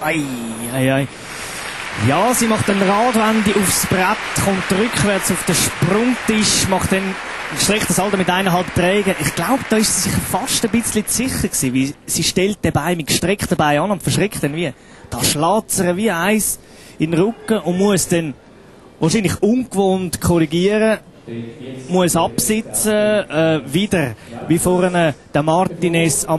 Ei, ei, ei. Ja, sie macht eine Radwende aufs Brett, kommt rückwärts auf den Sprungtisch, macht dann ein schlechtes Alter mit eineinhalb Trägen. Ich glaube, da ist sie sich fast ein bisschen sicher gewesen, weil sie stellt den Bein mit gestreckten Bein an und verschreckt dann wie. Da schlägt sie wie eins in den Rücken und muss dann wahrscheinlich ungewohnt korrigieren, muss absitzen, äh, wieder, wie vorne der Martinez am